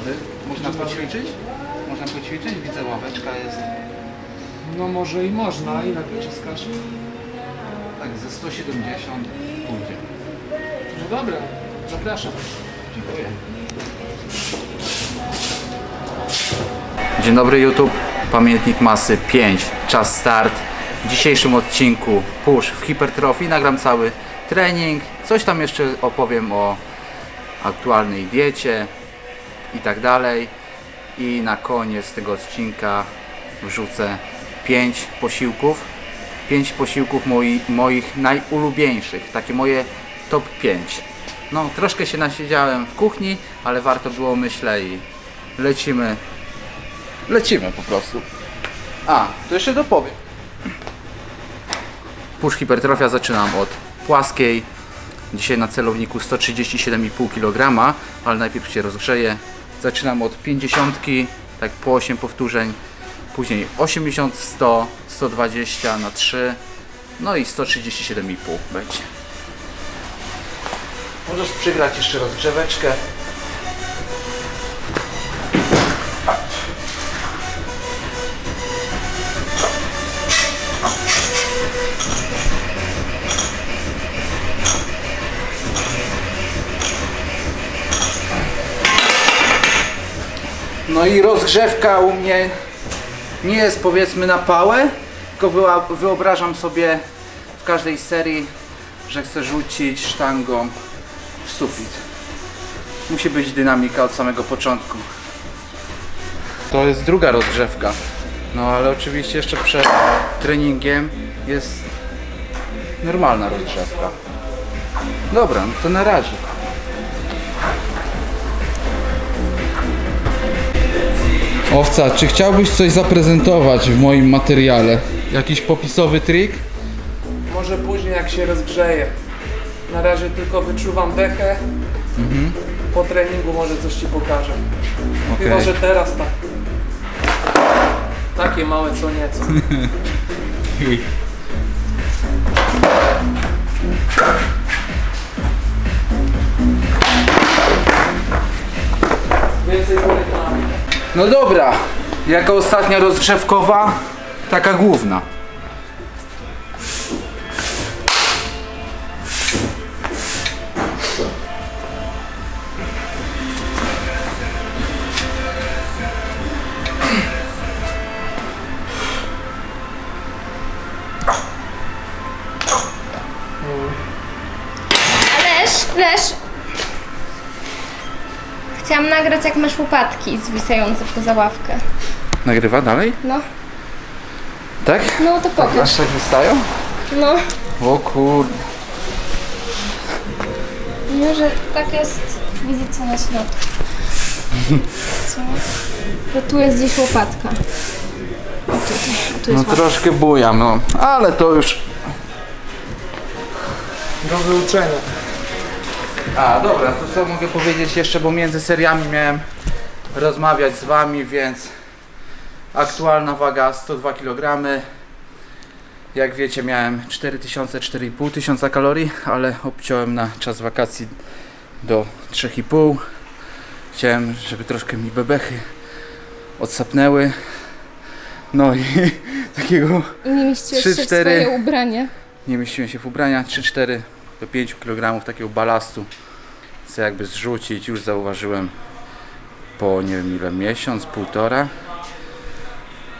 dobry. Można poćwiczyć? Można poćwiczyć? Widzę ławeczka jest. No może i można. Ile wyciskasz? Tak, ze 170 pójdzie. No dobra, zapraszam. Dziękuję. Dzień dobry YouTube, pamiętnik masy 5, czas start. W dzisiejszym odcinku push w hipertrofii nagram cały trening, coś tam jeszcze opowiem o aktualnej diecie i tak dalej. I na koniec tego odcinka wrzucę 5 posiłków, 5 posiłków moi, moich najulubieńszych, takie moje top 5. No, troszkę się nasiedziałem w kuchni, ale warto było myślę i lecimy. Lecimy po prostu. A, to jeszcze dopowiem. Push hipertrofia zaczynam od płaskiej. Dzisiaj na celowniku 137,5 kg, ale najpierw się rozgrzeję. Zaczynam od 50, tak po 8 powtórzeń. Później 80, 100, 120 na 3, no i 137,5 będzie. Możesz przygrać jeszcze rozgrzeweczkę. No i rozgrzewka u mnie nie jest powiedzmy na pałę, tylko wyobrażam sobie w każdej serii, że chcę rzucić sztangą w sufit. Musi być dynamika od samego początku. To jest druga rozgrzewka. No ale oczywiście jeszcze przed treningiem jest normalna rozgrzewka. Dobra, no to na razie. Owca, czy chciałbyś coś zaprezentować w moim materiale? Jakiś popisowy trik? Może później jak się rozgrzeje. Na razie tylko wyczuwam dechę. Po treningu może coś ci pokażę. Okej. Chyba, że teraz tak. Takie małe co nieco. Więcej No dobra, jako ostatnia rozgrzewkowa, taka główna. Chciałam nagrać jak masz łopatki zwisające poza ławkę. Nagrywa dalej? No, Tak? no to pokaż. Aż tak wystają? No, O kurde. no że tak jest, widzicie na środku. Co? Że tu jest gdzieś łopatka. O tutaj, tu No jest łopatka. troszkę bujam, no. Ale to już... Do wyuczenia. A, dobra, to co mogę powiedzieć jeszcze, bo między seriami miałem rozmawiać z wami, więc aktualna waga 102 kg. Jak wiecie, miałem 4000, 4500 kalorii, ale obciąłem na czas wakacji do 3,5. Chciałem, żeby troszkę mi bebechy odsapnęły. No i takiego I nie mieściłeś Trzy, się w swoje ubranie. nie mieściłem się w ubrania 3-4 do 5 kg takiego balastu chcę jakby zrzucić. Już zauważyłem po nie wiem ile miesiąc, półtora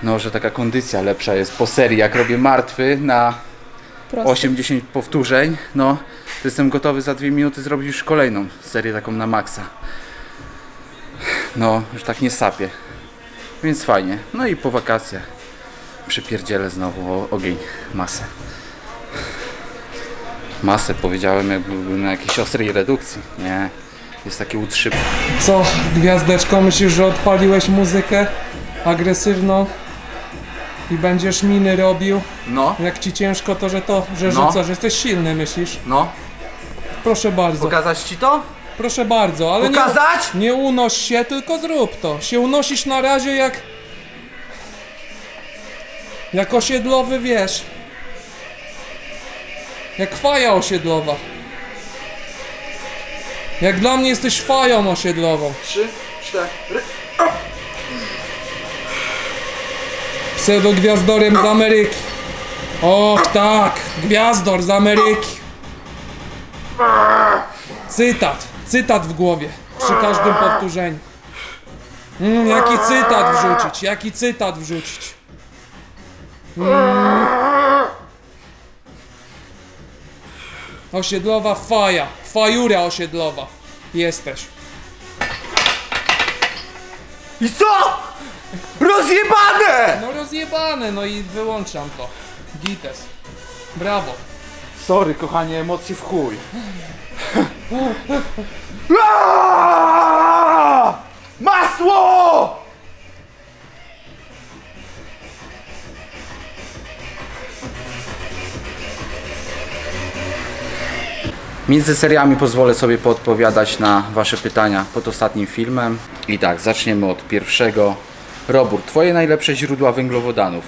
no że taka kondycja lepsza jest po serii. Jak robię martwy na Prosto. 8-10 powtórzeń no to jestem gotowy za 2 minuty zrobić już kolejną serię taką na maksa. No już tak nie sapię. Więc fajnie. No i po wakacjach przypierdzielę znowu ogień masę masę powiedziałem jakby na jakiejś ostrej redukcji. Nie, jest takie utrzyp. Co, gwiazdeczko, myślisz, że odpaliłeś muzykę agresywną i będziesz miny robił? No, Jak ci ciężko to, że to, że No. rzucasz, że jesteś silny, myślisz? no, Proszę bardzo, pokazać ci to? proszę bardzo, ale nie, Pokazać? nie unoś się, tylko zrób to. Się unosisz na razie jak... Jak osiedlowy, wiesz. Jak faja osiedlowa. Jak dla mnie jesteś fają osiedlową. Trzy, cztery. Pseudogwiazdorem z Ameryki. Och tak, gwiazdor z Ameryki. Cytat, cytat w głowie przy każdym powtórzeniu. Mm, jaki cytat wrzucić, jaki cytat wrzucić. Mm. Osiedlowa faja, fajura osiedlowa. Jesteś. I co? Rozjebane! No rozjebane, no i wyłączam to. Gites. Brawo. Sorry, kochanie, emocje w chuj. Masło! Między seriami pozwolę sobie podpowiadać na Wasze pytania pod ostatnim filmem. I tak, zaczniemy od pierwszego. Robór, Twoje najlepsze źródła węglowodanów.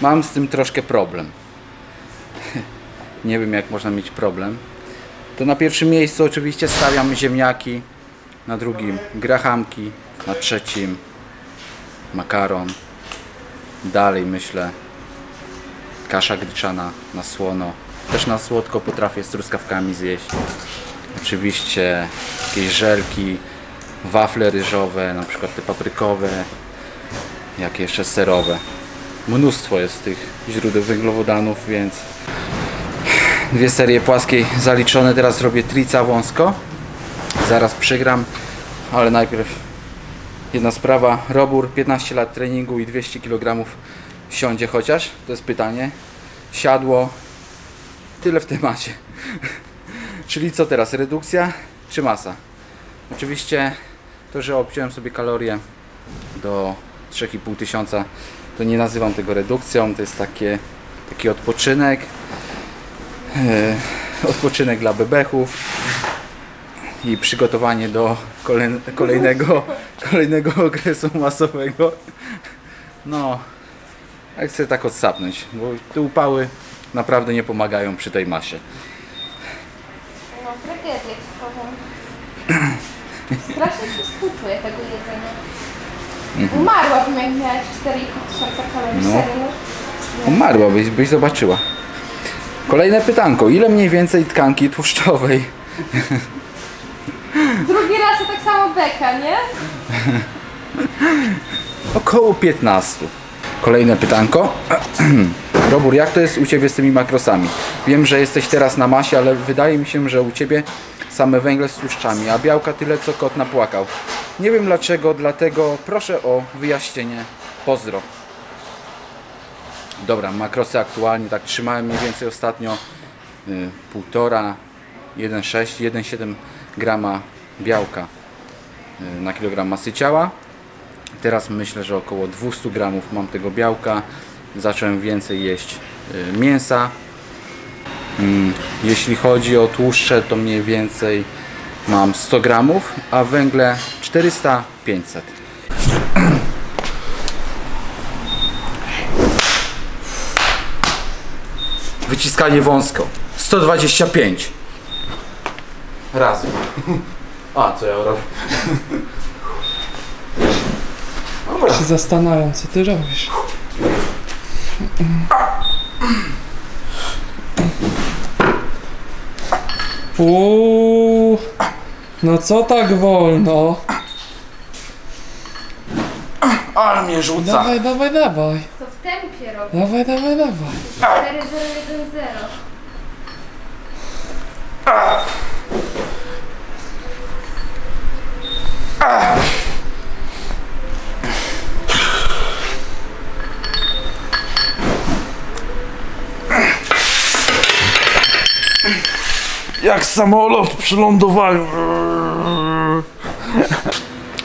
Mam z tym troszkę problem. Nie wiem jak można mieć problem. To na pierwszym miejscu oczywiście stawiam ziemniaki, na drugim grahamki, na trzecim makaron. Dalej myślę kasza gryczana na słono. Też na słodko potrafię z truskawkami zjeść. Oczywiście jakieś żelki, wafle ryżowe, na przykład te paprykowe, jak jeszcze serowe. Mnóstwo jest tych źródeł węglowodanów, więc dwie serie płaskiej zaliczone. Teraz robię trica wąsko. Zaraz przygram, ale najpierw jedna sprawa. Robór, 15 lat treningu i 200 kg siądzie chociaż? To jest pytanie. Siadło. Tyle w temacie. Czyli co teraz? Redukcja czy masa? Oczywiście to, że obciąłem sobie kalorie do 3,5 tysiąca, to nie nazywam tego redukcją. To jest takie, taki odpoczynek. E, odpoczynek dla bebechów i przygotowanie do kolej- kolejnego, kolejnego okresu masowego. No, ja chcę tak odsapnąć, bo te upały naprawdę nie pomagają przy tej masie. No, powiem. Strasznie się współczuję tego jedzenia. Umarłabym jak miałaś 4,5 tysiąca kalorii. No. Serio. Umarłabyś, byś zobaczyła. Kolejne pytanko. Ile mniej więcej tkanki tłuszczowej Drugi raz to tak samo beka, nie? Około 15. Kolejne pytanko. Robur, jak to jest u Ciebie z tymi makrosami? Wiem, że jesteś teraz na masie, ale wydaje mi się, że u Ciebie same węgle z tłuszczami, a białka tyle, co kot napłakał. Nie wiem dlaczego, dlatego proszę o wyjaśnienie. Pozdro. Dobra, makrosy aktualnie tak trzymałem mniej więcej ostatnio y, 1,5, 1,6, 1,7 grama białka y, na kilogram masy ciała. Teraz myślę, że około 200 gramów mam tego białka. Zacząłem więcej jeść y, mięsa. Mm, Jeśli chodzi o tłuszcze, to mniej więcej mam 100 gramów, a węgle 400-500. Wyciskanie wąsko. 125. Razy. A, co ja robię? Się zastanawiam, co ty robisz. Uuu, no co tak wolno? Ale mnie rzuca. Dawaj, dawaj, dawaj. To w tempie robię. Dawaj, dawaj, dawaj. 4010. Jak samolot przy lądowaniu.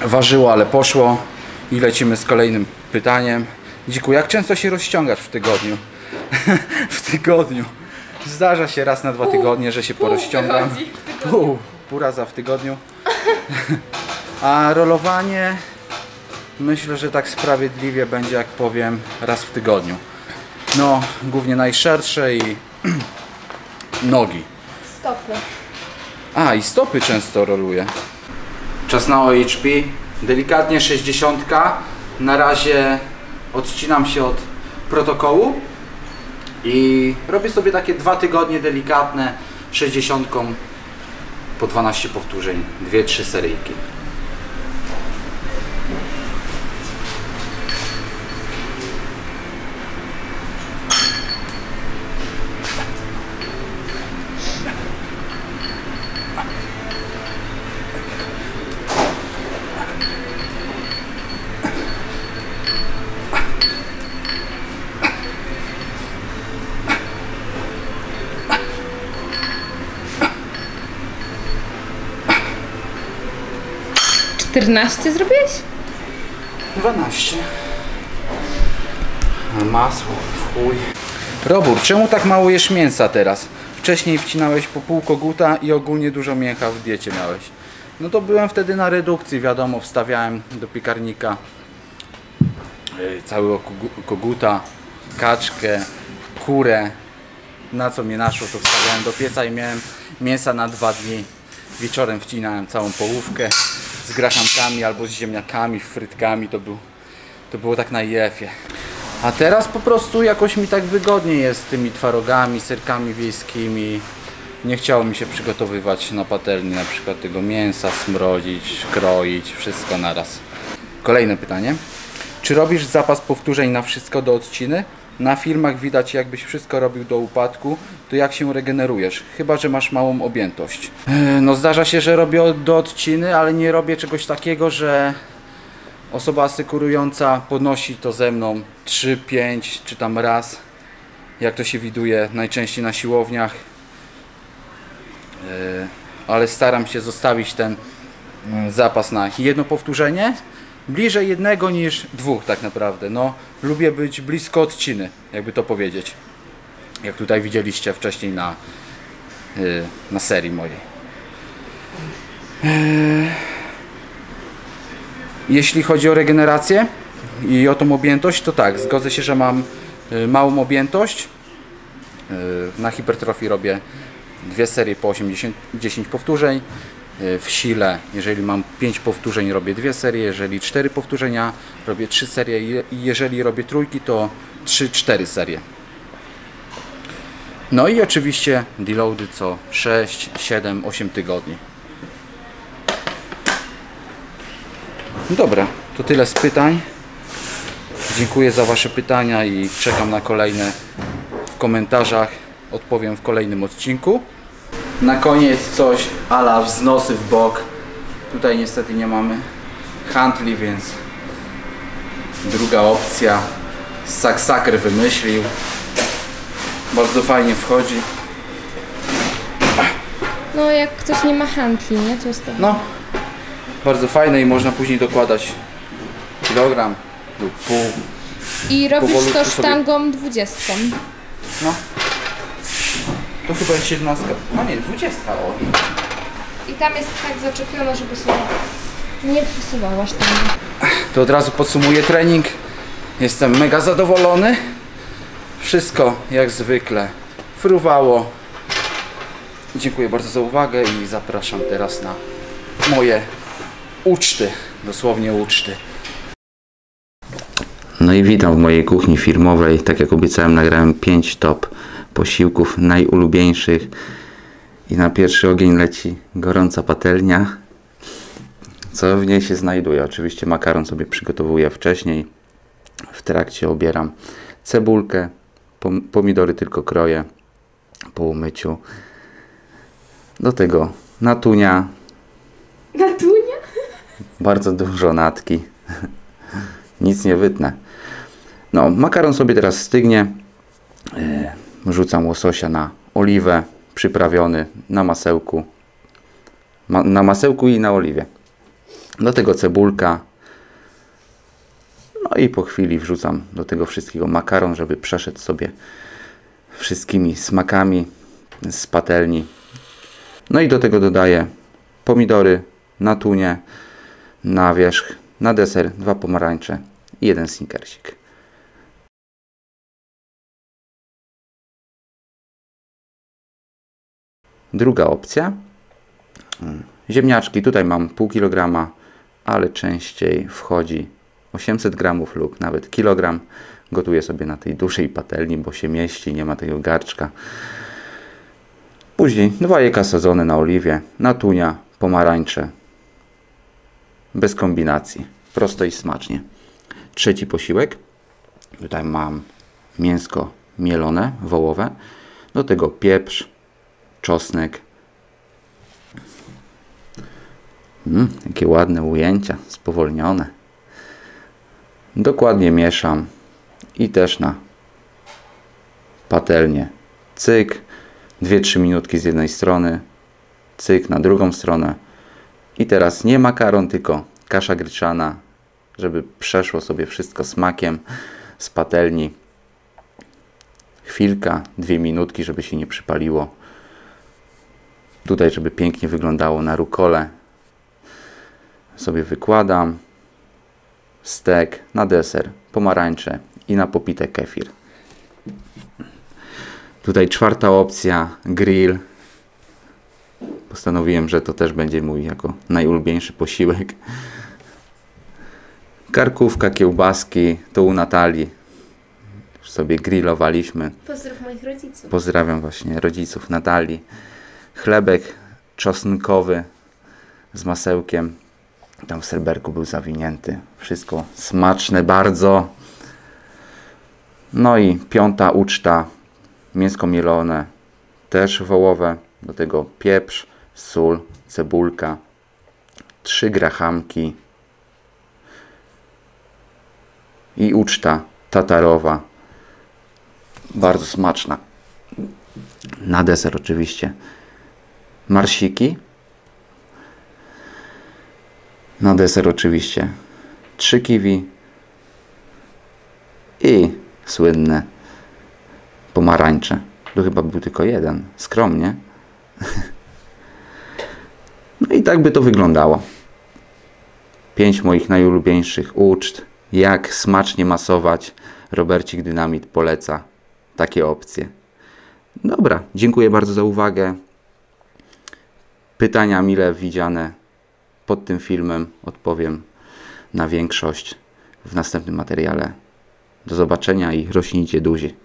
Ważyło, ale poszło. I lecimy z kolejnym pytaniem. Dziku, jak często się rozciągasz w tygodniu? w tygodniu. Zdarza się raz na dwa tygodnie, że się porozciągam. Pół, pół raza w tygodniu. A rolowanie myślę, że tak sprawiedliwie będzie, jak powiem, raz w tygodniu. No, głównie najszersze i nogi. Stopy. A, i stopy często roluję. Czas na OHP. Delikatnie 60. Na razie odcinam się od protokołu i robię sobie takie dwa tygodnie delikatne 60 po 12 powtórzeń, 2-3 seryjki. Czternaście zrobiłeś? 12. Masło, w chuj. Robór, czemu tak mało jesz mięsa teraz? Wcześniej wcinałeś po pół koguta i ogólnie dużo mięcha w diecie miałeś. No to byłem wtedy na redukcji, wiadomo, wstawiałem do piekarnika yy, całego kogu- koguta, kaczkę, kurę. Na co mnie naszło, to wstawiałem do pieca i miałem mięsa na dwa dni. Wieczorem wcinałem całą połówkę z grachankami albo z ziemniakami, frytkami, to, był, to było tak na jefie. A teraz po prostu jakoś mi tak wygodniej jest z tymi twarogami, serkami wiejskimi. Nie chciało mi się przygotowywać na patelni na przykład tego mięsa, smrodzić, kroić, wszystko naraz. Kolejne pytanie. Czy robisz zapas powtórzeń na wszystko do odciny? Na filmach widać jakbyś wszystko robił do upadku, to jak się regenerujesz? Chyba, że masz małą objętość. No zdarza się, że robię do odciny, ale nie robię czegoś takiego, że osoba asykurująca podnosi to ze mną 3, 5 czy tam raz. Jak to się widuje najczęściej na siłowniach. Ale staram się zostawić ten mm, zapas na jedno powtórzenie. Bliżej jednego niż dwóch tak naprawdę. No, lubię być blisko odciny, jakby to powiedzieć. Jak tutaj widzieliście wcześniej na, yy, na serii mojej. Yy. Jeśli chodzi o regenerację i o tą objętość, to tak, zgodzę się, że mam yy, małą objętość. Yy, Na hipertrofii robię dwie serie po 80, 10 powtórzeń. Yy, W sile, jeżeli mam 5 powtórzeń, robię dwie serie. Jeżeli 4 powtórzenia, robię 3 serie. I jeżeli robię trójki, to 3-4 serie. No i oczywiście deloady co 6, 7, 8 tygodni. Dobra, to tyle z pytań. Dziękuję za Wasze pytania i czekam na kolejne w komentarzach. Odpowiem w kolejnym odcinku. Na koniec coś ala wznosy w bok. Tutaj niestety nie mamy handli, więc druga opcja. Saksaker wymyślił. Bardzo fajnie wchodzi. No jak ktoś nie ma handli, nie? To jest to. No, bardzo fajne i można później dokładać kilogram lub pół. I robisz powolutku to sobie- sztangą dwudziestką. No. To chyba jest 17. No nie, 20. O. I tam jest tak zaczepione, żeby się nie przesuwała sztanga. To od razu podsumuję trening. Jestem mega zadowolony. Wszystko jak zwykle fruwało. Dziękuję bardzo za uwagę i zapraszam teraz na moje uczty. Dosłownie uczty. No i witam w mojej kuchni firmowej. Tak jak obiecałem, nagrałem 5 top posiłków najulubieńszych. I na pierwszy ogień leci gorąca patelnia. Co w niej się znajduje? Oczywiście makaron sobie przygotowuję wcześniej. W trakcie obieram cebulkę, pom- pomidory tylko kroję po umyciu. Do tego natunia, Natunia? bardzo dużo natki. Nic nie wytnę. No, makaron sobie teraz stygnie. Rzucam łososia na oliwę, przyprawiony na masełku. Ma, na masełku i na oliwie. Do tego cebulka. No i po chwili wrzucam do tego wszystkiego makaron, żeby przeszedł sobie wszystkimi smakami z patelni. No i do tego dodaję pomidory, natunię, na wierzch, na deser dwa pomarańcze i jeden snickersik. Druga opcja. Mm, Ziemniaczki, tutaj mam pół kilograma, ale częściej wchodzi 800 gramów lub nawet kilogram. Gotuję sobie na tej dużej patelni, bo się mieści, nie ma tego garczka. Później dwa jajka sadzone na oliwie, natunia, pomarańcze. Bez kombinacji. Prosto i smacznie. Trzeci posiłek. Tutaj mam mięsko mielone, wołowe. Do tego pieprz, czosnek. Mm, jakie ładne ujęcia, spowolnione. Dokładnie mieszam i też na patelnię. Cyk, 2-3 minutki z jednej strony, cyk na drugą stronę. I teraz nie makaron, tylko kasza gryczana, żeby przeszło sobie wszystko smakiem z patelni. Chwilka, dwie minutki, żeby się nie przypaliło. Tutaj, żeby pięknie wyglądało na rukole, sobie wykładam. Stek na deser, pomarańcze i na popite kefir. Tutaj czwarta opcja, grill. Postanowiłem, że to też będzie mój jako najulubieńszy posiłek. Karkówka, kiełbaski, to u Natalii. Już sobie grillowaliśmy. Pozdrów moich rodziców. Pozdrawiam właśnie rodziców Natalii. Chlebek czosnkowy z masełkiem. Tam w serberku był zawinięty. Wszystko smaczne bardzo. No i piąta uczta. Mięsko mielone. Też wołowe. Do tego pieprz, sól, cebulka. Trzy grachamki. I uczta tatarowa. Bardzo smaczna. Na deser oczywiście marsiki. Na deser oczywiście trzy kiwi i słynne pomarańcze. Tu chyba był tylko jeden, skromnie. No i tak by to wyglądało. Pięć moich najulubieńszych uczt. Jak smacznie masować. Robercik Dynamit poleca takie opcje. Dobra, dziękuję bardzo za uwagę. Pytania mile widziane pod tym filmem odpowiem na większość w następnym materiale. Do zobaczenia i rośnijcie duzi.